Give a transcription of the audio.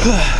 Huh.